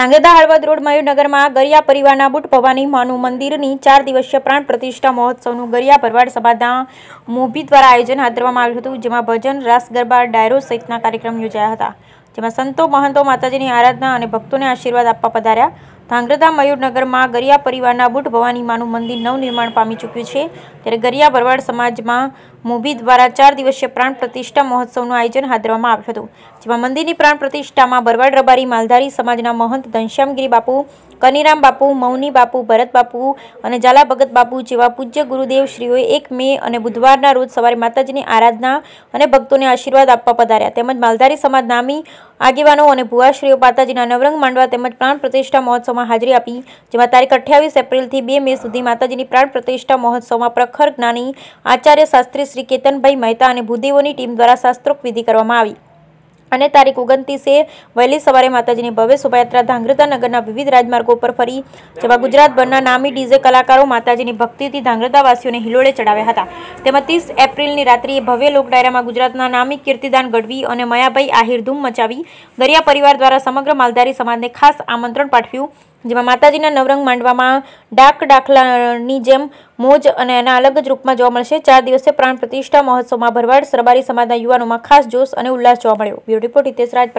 નાંગેદા Halvad road મયુરનગરમાં ગરિયા પરિવારના boot Bhavani માનું મંદિરની ચાર દિવસીય પ્રાણ પ્રતિષ્ઠા મહોત્સવનું ગરિયા ભરવાડ સભાના મોભી દ્વારા આયોજન હાથ ધરવામાં આવ્યું હતું, જેમાં ભજન, રાસ ગરબા, ડાયરો સહિતના કાર્યક્રમ યોજાયા હતા. જેમાં સંતો, મહંતો, માતાજીની આરાધના અને ભક્તોને આશીર્વાદ આપવા પધાર્યા. ધાંગ્રધા મયુરનગરમાં ગરિયા પરિવારના બુટ ભવાની માનું મંદિર નવનિર્માણ પામી ચૂક્યું છે. ત્યારે ગરિયા ભરવાડ સમાજમાં મોભી દ્વારા ચાર દિવસીય પ્રાણ પ્રતિષ્ઠા મહોત્સવનું આયોજન હાથ ધરવામાં આવ્યું હતું, જેમાં મંદિરની પ્રાણ પ્રતિષ્ઠામાં બરવાડ રબારી, માલધારી સમાજના મહંત ઘનશ્યામગીરી બાપુ, કનીરામ બાપુ, મૌની બાપુ, ભરત બાપુ અને ઝાલા ભગત બાપુ જેવા પૂજ્ય ગુરુદેવ શ્રીઓએ એક મે અને બુધવારના રોજ સવારે માતાજીની આરાધના અને ભક્તોને આશીર્વાદ આપવા પધાર્યા. તેમજ માલધારી સમાજ નામી આગેવાનો અને ભુવાશ્રીઓ માતાજીના નવરંગ માંડવા તેમજ પ્રાણ પ્રતિષ્ઠા મહોત્સવમાં હાજરી આપી, જેમાં તારીખ અઠ્યાવીસ એપ્રિલથી બે મે સુધી માતાજીની પ્રાણ પ્રતિષ્ઠા મહોત્સવમાં પ્રખર જ્ઞાની, આચાર્ય શાસ્ત્રી શ્રી કેતનભાઈ મહેતા અને ભૂદેવોની ટીમ દ્વારા શાસ્ત્રોક્ત વિધિ કરવામાં આવી. અને તારીખ ઓગણત્રીસે વહેલી સવારે માતાજીની ભવ્ય શોભાયાત્રા ધાંગ્રધા નગરના વિવિધ રાજમાર્ગો પર ફરી, જેમાં ગુજરાતભરના નામી ડીજે કલાકારો માતાજીની ભક્તિથી ધાંગ્રધાવાસીઓને હિલોળે ચડાવ્યા હતા. તેમજ ત્રીસ એપ્રિલની રાત્રિએ ભવ્ય લોકડાયરામાં ગુજરાતના નામી કીર્તિદાન ગઢવી અને મયાભાઈ આહિર ધૂમ મચાવી, દરિયા પરિવાર દ્વારા સમગ્ર માલધારી સમાજને ખાસ આમંત્રણ પાઠવ્યું. જેમાં માતાજીના નવરંગ માંડવામાં ડાક દાખલાની જેમ મોજ અને એના અલગ જ રૂપમાં જોવા મળશે. ચાર દિવસે પ્રાણ પ્રતિષ્ઠા મહોત્સવમાં ભરવાડ, સરબારી સમાજના યુવાનોમાં ખાસ જોશ અને ઉલ્લાસ જોવા મળ્યો. બ્યુરો રિપોર્ટ હિતેશ રાજ